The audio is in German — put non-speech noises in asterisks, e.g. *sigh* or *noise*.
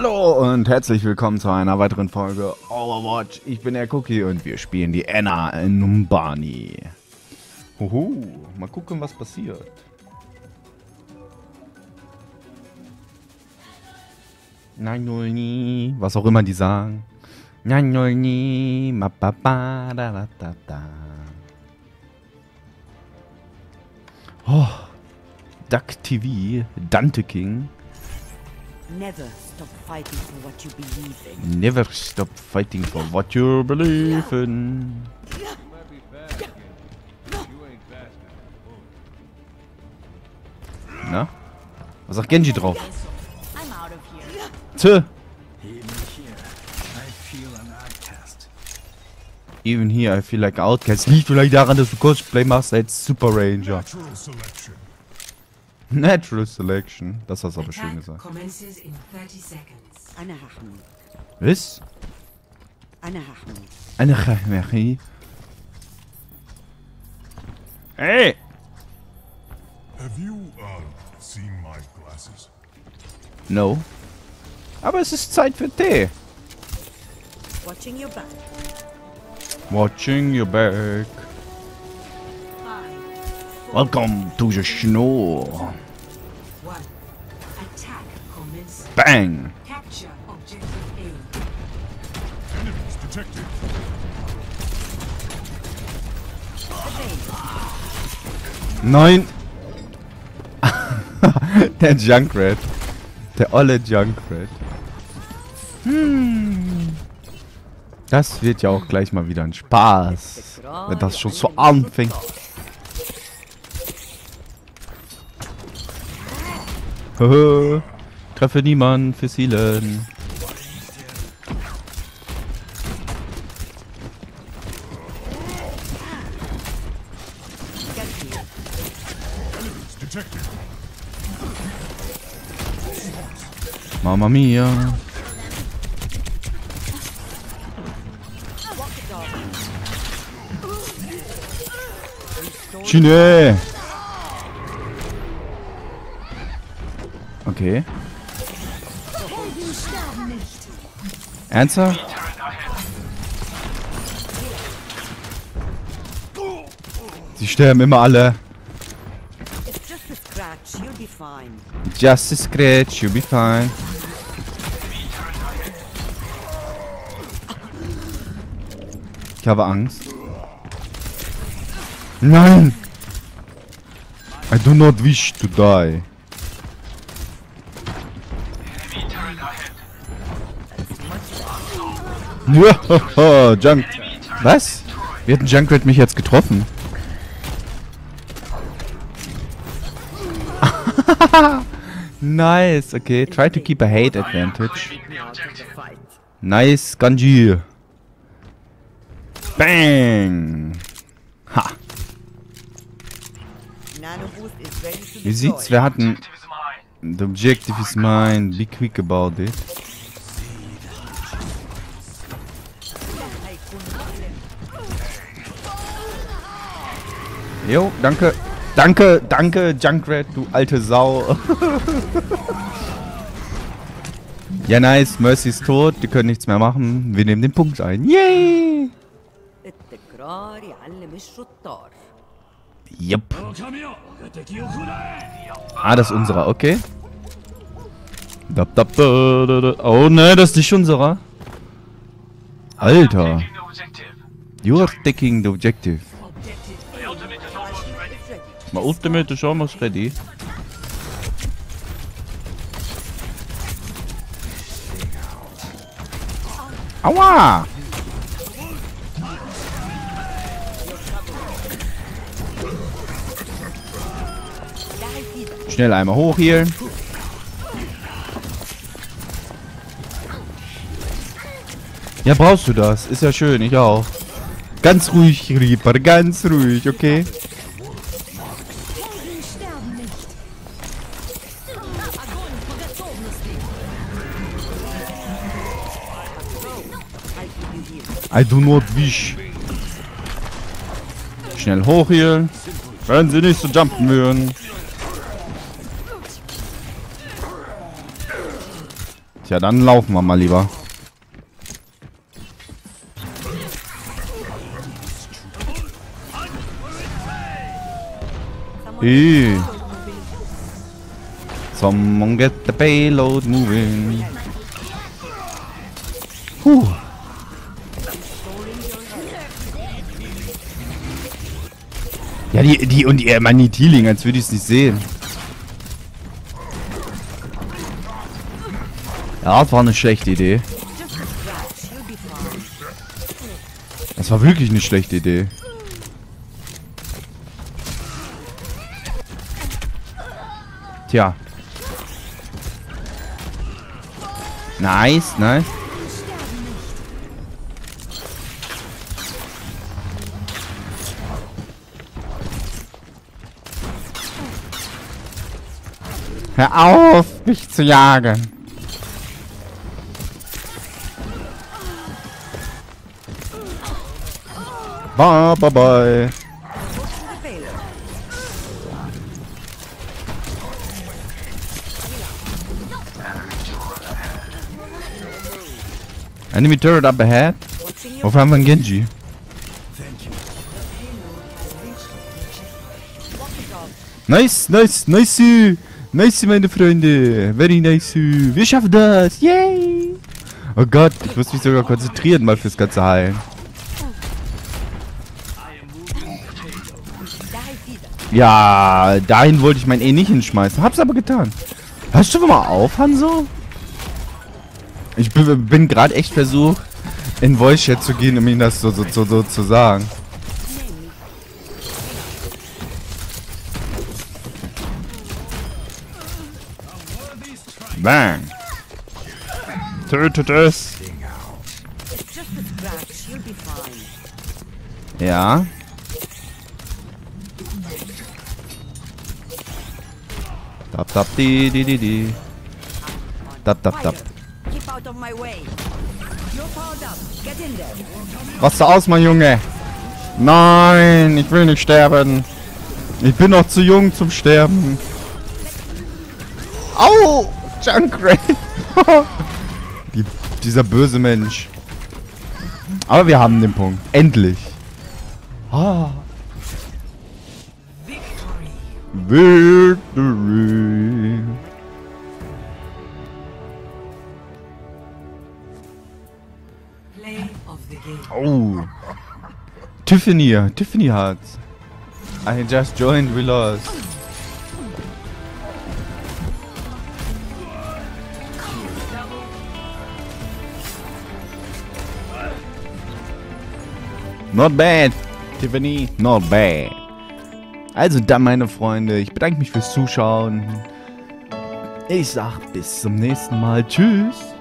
Hallo und herzlich willkommen zu einer weiteren Folge Overwatch. Ich bin der Cookie und wir spielen die Anna in Numbani. Huhu, mal gucken, was passiert. Nein, null nie, was auch immer die sagen. Nein, null nie, ma ba ba da da da da. Oh, Duck TV, Dante King. Never stop fighting for what you believe in. Never stop fighting for what you believe in. Na? Was sagt Genji drauf? Tö. Even here, I feel an outcast. Even here, I feel like outcast. Liegt vielleicht daran, dass du Cosplay machst als Super Ranger. *laughs* Natural selection. Das hast du aber schön gesagt. commences in 30 seconds. Anna Hachman. Was? Eine Chimera. Hey! Have you, uh, seen my glasses? No. Aber es ist Zeit für Tee. Watching your back. Watching your back. Welcome to the commences. Bang! Nein! *laughs* Der Junkrat. Der olle Junkrat. Hm. Das wird ja auch gleich mal wieder ein Spaß. Wenn das schon so anfängt. *laughs* Treffe niemanden für detected. Mama mia. Chine. Okay. Ernsthaft? Sie sterben immer alle. Just a scratch, you'll be fine. Ich habe Angst. Nein! I do not wish to die. Junk. Was? Wie hat ein Junkrat mich jetzt getroffen? *laughs* nice, okay. Try to keep a hate advantage. Nice, Ganji. Bang! Ha! Wie sieht's? Wir hatten... The objective is mine. Be quick about it. Jo, danke. Danke, danke, Junkrat, du alte Sau. *laughs* ja, nice. Mercy ist tot. Die können nichts mehr machen. Wir nehmen den Punkt ein. Yay! التكرار يعلم الشطار. Yep. Ah, das ist unserer, okay. Oh ne, das ist nicht unserer. Alter. You are taking the objective. My ultimate is almost ready. Aua! Schnell einmal hoch hier. Ja, brauchst du das? Ist ja schön, ich auch. Ganz ruhig, Reaper, ganz ruhig, okay? I do not wish. Schnell hoch hier. Wenn sie nicht so jumpen würden. Tja, dann laufen wir mal lieber. Hey. Someone get the payload moving. Puh. Ja, die, die, und die, meine Tealing, als würde ich es nicht sehen. Das war eine schlechte Idee. Das war wirklich eine schlechte Idee. Tja. Nice, nice. Hör auf, mich zu jagen. Bye, bye, bye. Enemy turret up ahead. Wofür haben wir Genji? Nice, nice, nice. Nice, meine Freunde. Very nice. Wir schaffen das. Yay. Oh Gott, ich muss mich sogar konzentrieren mal fürs ganze Heilen. Ja, dahin wollte ich mein E nicht hinschmeißen. Hab's aber getan. Hörst du mal auf, Hanso? Ich bin, gerade echt versucht, in Voice Chat zu gehen, um ihm das so, so, so, so zu sagen. Bang. Tötet es. Ja. Tap, tap, di, di, di, di. Tap, tap, tap. There. Raste aus, mein Junge. Nein, ich will nicht sterben. Ich bin noch zu jung zum Sterben. Au! Junkrat! *laughs* Die, dieser böse Mensch. Aber wir haben den Punkt. Endlich. Ah. Victory. Play of the game. Oh. Tiffany. Uh, Tiffany Hearts. I just joined, we lost. Not bad, Tiffany. Not bad. Also dann, meine Freunde, ich bedanke mich fürs Zuschauen. Ich sag bis zum nächsten Mal. Tschüss.